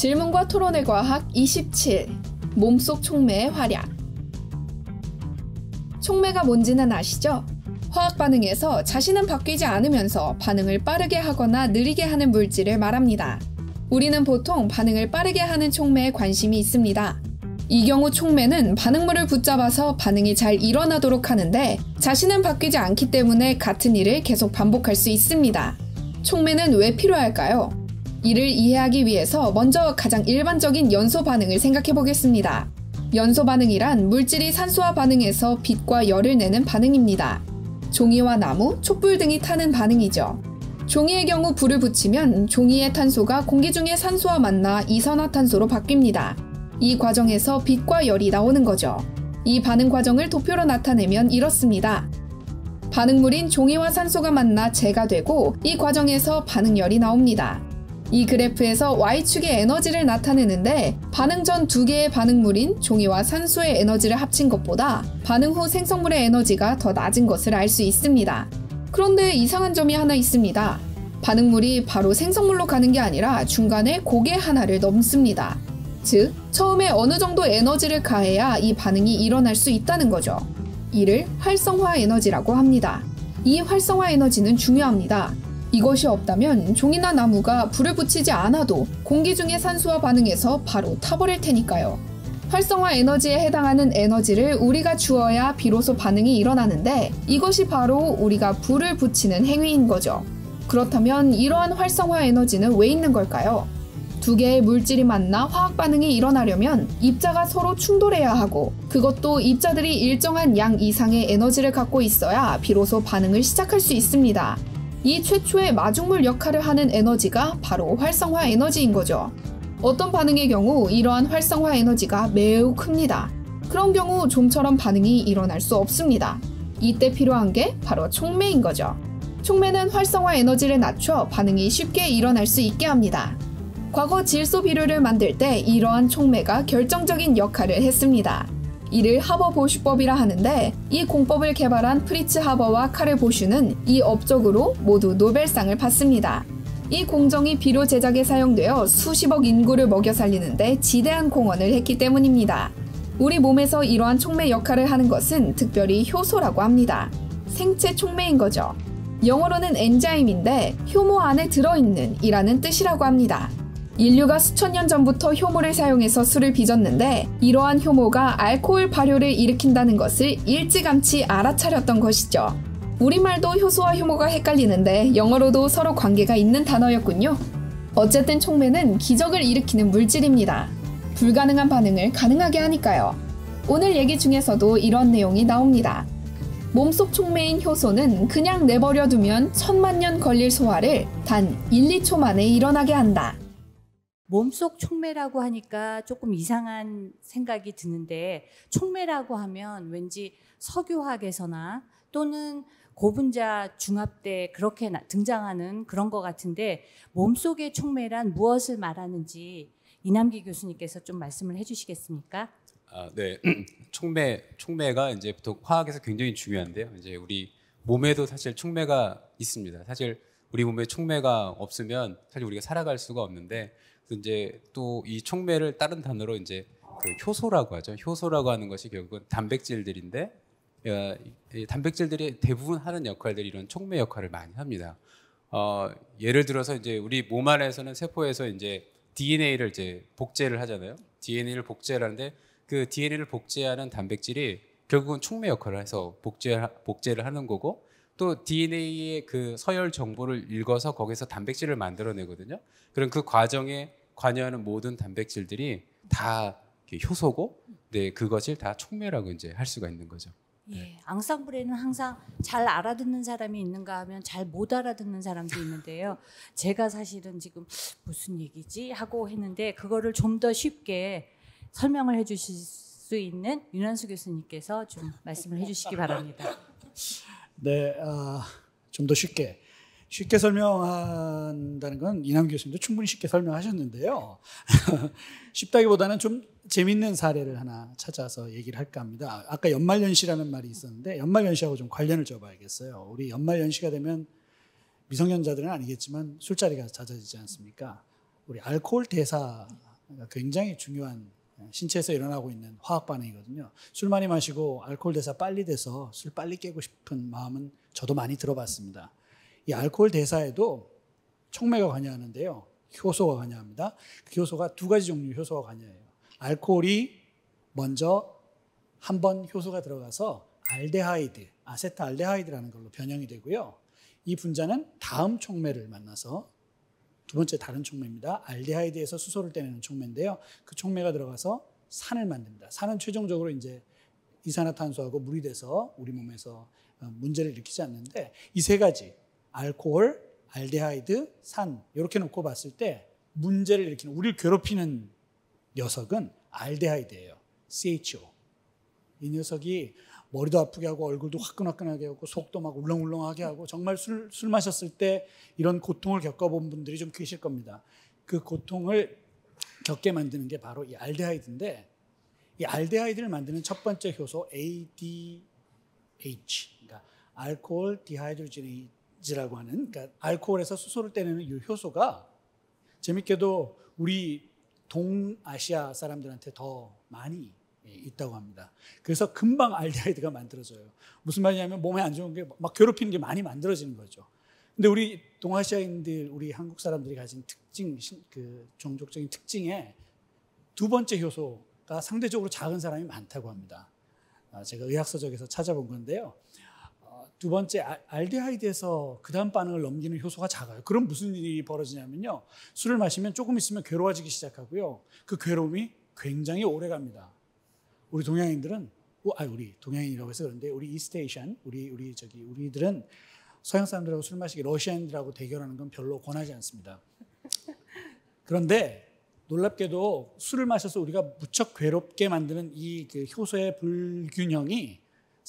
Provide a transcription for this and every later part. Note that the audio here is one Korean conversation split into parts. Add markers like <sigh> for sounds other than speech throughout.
질문과 토론의 과학 27. 몸속 촉매의 활약. 촉매가 뭔지는 아시죠? 화학 반응에서 자신은 바뀌지 않으면서 반응을 빠르게 하거나 느리게 하는 물질을 말합니다. 우리는 보통 반응을 빠르게 하는 촉매에 관심이 있습니다. 이 경우 촉매는 반응물을 붙잡아서 반응이 잘 일어나도록 하는데 자신은 바뀌지 않기 때문에 같은 일을 계속 반복할 수 있습니다. 촉매는 왜 필요할까요? 이를 이해하기 위해서 먼저 가장 일반적인 연소 반응을 생각해 보겠습니다. 연소 반응이란 물질이 산소와 반응해서 빛과 열을 내는 반응입니다. 종이와 나무, 촛불 등이 타는 반응이죠. 종이의 경우 불을 붙이면 종이의 탄소가 공기 중의 산소와 만나 이산화탄소로 바뀝니다. 이 과정에서 빛과 열이 나오는 거죠. 이 반응 과정을 도표로 나타내면 이렇습니다. 반응물인 종이와 산소가 만나 재가 되고 이 과정에서 반응열이 나옵니다. 이 그래프에서 Y축의 에너지를 나타내는데 반응 전 두 개의 반응물인 종이와 산소의 에너지를 합친 것보다 반응 후 생성물의 에너지가 더 낮은 것을 알 수 있습니다. 그런데 이상한 점이 하나 있습니다. 반응물이 바로 생성물로 가는 게 아니라 중간에 고개 하나를 넘습니다. 즉, 처음에 어느 정도 에너지를 가해야 이 반응이 일어날 수 있다는 거죠. 이를 활성화 에너지라고 합니다. 이 활성화 에너지는 중요합니다. 이것이 없다면 종이나 나무가 불을 붙이지 않아도 공기 중의 산소와 반응해서 바로 타버릴 테니까요. 활성화 에너지에 해당하는 에너지를 우리가 주어야 비로소 반응이 일어나는데 이것이 바로 우리가 불을 붙이는 행위인 거죠. 그렇다면 이러한 활성화 에너지는 왜 있는 걸까요? 두 개의 물질이 만나 화학 반응이 일어나려면 입자가 서로 충돌해야 하고 그것도 입자들이 일정한 양 이상의 에너지를 갖고 있어야 비로소 반응을 시작할 수 있습니다. 이 최초의 마중물 역할을 하는 에너지가 바로 활성화 에너지인 거죠. 어떤 반응의 경우 이러한 활성화 에너지가 매우 큽니다. 그런 경우 좀처럼 반응이 일어날 수 없습니다. 이때 필요한 게 바로 촉매인 거죠. 촉매는 활성화 에너지를 낮춰 반응이 쉽게 일어날 수 있게 합니다. 과거 질소 비료를 만들 때 이러한 촉매가 결정적인 역할을 했습니다. 이를 하버 보슈법이라 하는데 이 공법을 개발한 프리츠 하버와 카를 보슈는 이 업적으로 모두 노벨상을 받습니다. 이 공정이 비료 제작에 사용되어 수십억 인구를 먹여 살리는데 지대한 공헌을 했기 때문입니다. 우리 몸에서 이러한 촉매 역할을 하는 것은 특별히 효소라고 합니다. 생체 촉매인 거죠. 영어로는 엔자임인데 효모 안에 들어있는 이라는 뜻이라고 합니다. 인류가 수천 년 전부터 효모를 사용해서 술을 빚었는데 이러한 효모가 알코올 발효를 일으킨다는 것을 일찌감치 알아차렸던 것이죠. 우리말도 효소와 효모가 헷갈리는데 영어로도 서로 관계가 있는 단어였군요. 어쨌든 촉매는 기적을 일으키는 물질입니다. 불가능한 반응을 가능하게 하니까요. 오늘 얘기 중에서도 이런 내용이 나옵니다. 몸속 촉매인 효소는 그냥 내버려 두면 천만 년 걸릴 소화를 단 1, 2초 만에 일어나게 한다. 몸속 촉매라고 하니까 조금 이상한 생각이 드는데 촉매라고 하면 왠지 석유화학에서나 또는 고분자 때 그렇게 등장하는 그런 것 같은데 몸속의 촉매란 무엇을 말하는지 이남기 교수님께서 좀 말씀을 해주시겠습니까? 아, 네, <clears throat> 촉매 촉매가 이제 보통 화학에서 굉장히 중요한데요. 이제 우리 몸에도 사실 촉매가 있습니다. 사실 우리 몸에 촉매가 없으면 사실 우리가 살아갈 수가 없는데 이제 또 이 촉매를 다른 단어로 이제 그 효소라고 하죠. 효소라고 하는 것이 결국은 단백질들인데 어, 이 단백질들이 대부분 하는 역할들이 이런 촉매 역할을 많이 합니다. 어, 예를 들어서 이제 우리 몸 안에서는 세포에서 이제 DNA를 이제 복제를 하잖아요. DNA를 복제를 하는데 그 DNA를 복제하는 단백질이 결국은 촉매 역할을 해서 복제 복제를 하는 거고 또 DNA의 그 서열 정보를 읽어서 거기서 단백질을 만들어내거든요. 그럼 그 과정에 관여하는 모든 단백질들이 다 효소고, 네 그것을 다 촉매라고 이제 할 수가 있는 거죠. 예, 앙상블에는 항상 잘 알아듣는 사람이 있는가 하면 잘 못 알아듣는 사람도 있는데요. 제가 사실은 지금 무슨 얘기지 하고 했는데 그거를 좀 더 쉽게 설명을 해주실 수 있는 윤한수 교수님께서 좀 말씀을 해주시기 바랍니다. 네, 어, 좀더 쉽게 쉽게 설명한다는 건 이남 교수님도 충분히 쉽게 설명하셨는데요. <laughs> 쉽다기보다는 좀 재밌는 사례를 하나 찾아서 얘기를 할까 합니다. 아까 연말연시라는 말이 있었는데 연말연시하고 좀 관련을 줘봐야겠어요. 우리 연말연시가 되면 미성년자들은 아니겠지만 술자리가 잦아지지 않습니까? 우리 알코올 대사 그러니까 굉장히 중요한 신체에서 일어나고 있는 화학 반응이거든요. 술 많이 마시고 알코올 대사 빨리 돼서 술 빨리 깨고 싶은 마음은 저도 많이 들어봤습니다. 이 알코올 대사에도 촉매가 관여하는데요. 효소가 관여합니다. 그 효소가 두 가지 종류 효소가 관여해요. 알코올이 먼저 한 번 효소가 들어가서 알데하이드, 아세트알데하이드라는 걸로 변형이 되고요. 이 분자는 다음 촉매를 만나서 두 번째 다른 촉매입니다. 알데하이드에서 수소를 떼내는 촉매인데요. 그 촉매가 들어가서 산을 만듭니다. 산은 최종적으로 이제 이산화탄소하고 물이 돼서 우리 몸에서 어, 문제를 일으키지 않는데 이 세 가지 알코올, 알데하이드, 산 이렇게 놓고 봤을 때 문제를 일으키는 우리를 괴롭히는 녀석은 알데하이드예요. CHO. 이 녀석이 머리도 아프게 하고 얼굴도 화끈화끈하게 하고 속도 막 울렁울렁하게 하고 정말 술, 술 마셨을 때 이런 고통을 겪어본 분들이 좀 계실 겁니다. 그 고통을 겪게 만드는 게 바로 이 알데하이드인데 이 알데하이드를 만드는 첫 번째 효소 ADH 그러니까 alcohol dehydrogenase라고 하는 그러니까 알코올에서 수소를 떼내는 이 효소가 재밌게도 우리 동아시아 사람들한테 더 많이 예, 있다고 합니다. 그래서 금방 알데하이드가 만들어져요. 무슨 말이냐면 몸에 안 좋은 게 막 괴롭히는 게 많이 만들어지는 거죠. 근데 우리 동아시아인들, 우리 한국 사람들이 가진 특징, 그 종족적인 특징에 두 번째 효소가 상대적으로 작은 사람이 많다고 합니다. 아, 제가 의학서적에서 찾아본 건데요. 어, 두 번째 알데하이드에서 그 다음 반응을 넘기는 효소가 작아요. 그럼 무슨 일이 벌어지냐면요. 술을 마시면 조금 있으면 괴로워지기 시작하고요. 그 괴로움이 굉장히 오래 갑니다. 우리 동양인들은 아 우리 동양인이라고 해서 그런데 우리 이스테이션 우리 우리 저기 우리들은 서양 사람들하고 술 마시기 러시아인들하고 대결하는 건 별로 권하지 않습니다. 그런데 놀랍게도 술을 마셔서 우리가 무척 괴롭게 만드는 이 그 효소의 불균형이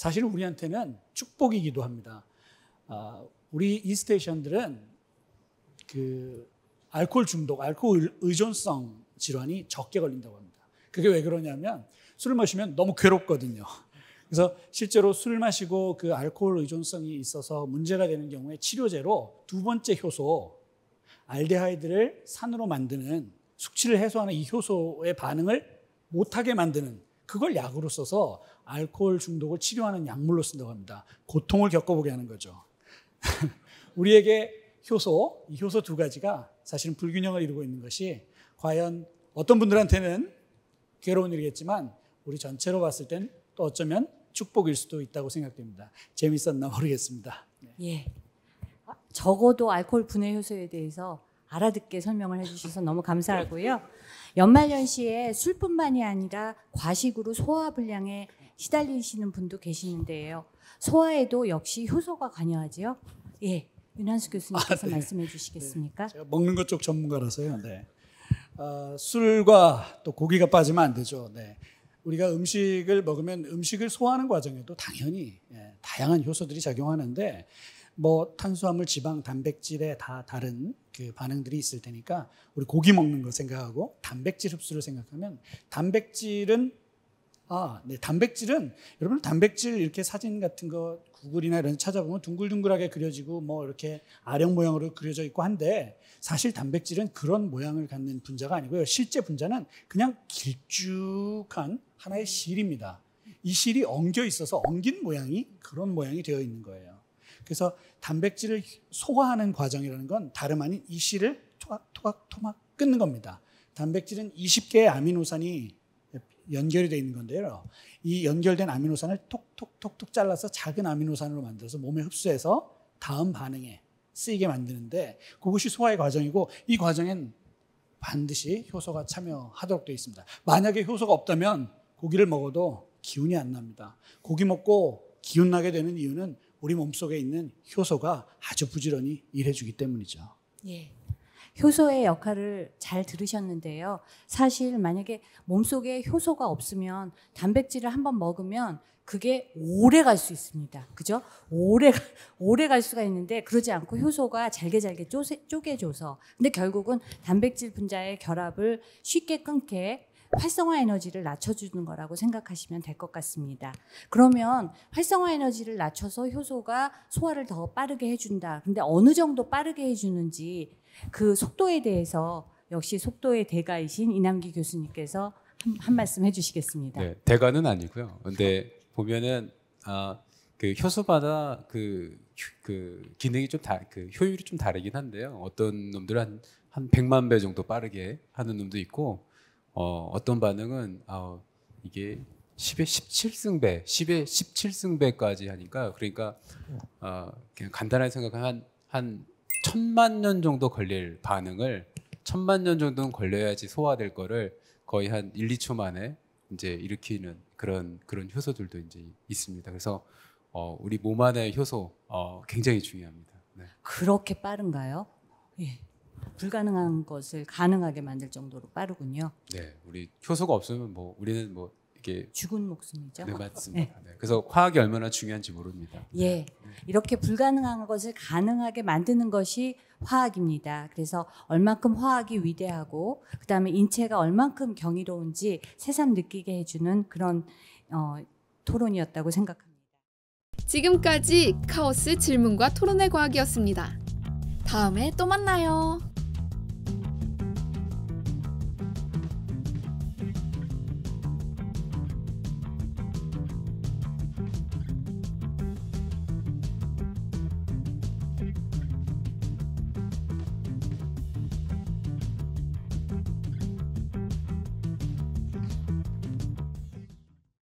사실 우리한테는 축복이기도 합니다. 아, 우리 이 스테이션들은 그 알코올 중독, 알코올 의존성 질환이 적게 걸린다고 합니다. 그게 왜 그러냐면 술을 마시면 너무 괴롭거든요. 그래서 실제로 술 마시고 그 알코올 의존성이 있어서 문제가 되는 경우에 치료제로 두 번째 효소 알데하이드를 산으로 만드는 숙취를 해소하는 이 효소의 반응을 못하게 만드는 그걸 약으로 써서 알코올 중독을 치료하는 약물로 쓴다고 합니다. 고통을 겪어보게 하는 거죠. <laughs> 우리에게 효소, 이 효소 두 가지가 사실은 불균형을 이루고 있는 것이 과연 어떤 분들한테는 괴로운 일이겠지만 우리 전체로 봤을 땐 또 어쩌면 축복일 수도 있다고 생각됩니다. 재밌었나 모르겠습니다. 네. 예. 아, 적어도 알코올 분해 효소에 대해서 알아듣게 설명을 해주셔서 너무 감사하고요. 연말연시에 술뿐만이 아니라 과식으로 소화불량에 시달리시는 분도 계시는데요. 소화에도 역시 효소가 관여하지요. 예, 윤한수 교수님께서 아, 네. 말씀해 주시겠습니까? 네. 제가 먹는 것 쪽 전문가라서요. 네. 어, 술과 또 고기가 빠지면 안 되죠. 네. 우리가 음식을 먹으면 음식을 소화하는 과정에도 당연히 예, 다양한 효소들이 작용하는데 뭐 탄수화물, 지방, 단백질에 다 다른 그 반응들이 있을 테니까 우리 고기 먹는 거 생각하고 단백질 흡수를 생각하면 단백질은 아, 네, 단백질은 여러분 단백질 이렇게 사진 같은 거 구글이나 이런 찾아보면 둥글둥글하게 그려지고 뭐 이렇게 아령 모양으로 그려져 있고 한데 사실 단백질은 그런 모양을 갖는 분자가 아니고요. 실제 분자는 그냥 길쭉한 하나의 실입니다. 이 실이 엉겨 있어서 엉긴 모양이 그런 모양이 되어 있는 거예요. 그래서 단백질을 소화하는 과정이라는 건 다름 아닌 이 실을 토막토막토막 끊는 겁니다. 단백질은 20개의 아미노산이 연결이 되어 있는 건데요. 이 연결된 아미노산을 톡톡톡톡 잘라서 작은 아미노산으로 만들어서 몸에 흡수해서 다음 반응에 쓰이게 만드는데 그것이 소화의 과정이고 이 과정엔 반드시 효소가 참여하도록 되어 있습니다. 만약에 효소가 없다면 고기를 먹어도 기운이 안 납니다. 고기 먹고 기운 나게 되는 이유는 우리 몸속에 있는 효소가 아주 부지런히 일해주기 때문이죠. 예. 효소의 역할을 잘 들으셨는데요. 사실 만약에 몸속에 효소가 없으면 단백질을 한번 먹으면 그게 오래 갈 수 있습니다. 그죠? 오래, 오래 갈 수가 있는데 그러지 않고 효소가 잘게 잘게 쪼개줘서. 근데 결국은 단백질 분자의 결합을 쉽게 끊게 활성화 에너지를 낮춰주는 거라고 생각하시면 될 것 같습니다. 그러면 활성화 에너지를 낮춰서 효소가 소화를 더 빠르게 해준다. 근데 어느 정도 빠르게 해주는지 그 속도에 대해서 역시 속도의 대가이신 이남기 교수님께서 한, 한 말씀 해주시겠습니다. 네, 대가는 아니고요. 근데 보면은 아, 그 효소마다 그, 휴- 그 기능이 좀 다, 그 효율이 좀 다르긴 한데요. 어떤 놈들은 한, 한 100만 배 정도 빠르게 하는 놈도 있고, 어, 어떤 반응은 아, 이게 10의 17승배, 10의 17승배까지 하니까 그러니까 어, 그냥 간단하게 생각하면 한, 한 천만 년 정도 걸릴 반응을 천만 년 정도는 걸려야지 소화될 거를 거의 한 1, 2초 만에 이제 일으키는 그런 그런 효소들도 이제 있습니다. 그래서 어, 우리 몸 안의 효소 어, 굉장히 중요합니다. 네. 그렇게 빠른가요? 예. 불가능한 것을 가능하게 만들 정도로 빠르군요. 네, 우리 효소가 없으면 뭐 우리는 뭐 이게 죽은 목숨이죠. 네, 맞습니다. 네. 그래서 화학이 얼마나 중요한지 모릅니다. 예. 이렇게 불가능한 것을 가능하게 만드는 것이 화학입니다. 그래서 얼만큼 화학이 위대하고 그 다음에 인체가 얼만큼 경이로운지 새삼 느끼게 해주는 그런 어, 토론이었다고 생각합니다. 지금까지 카오스 질문과 토론의 과학이었습니다. 다음에 또 만나요.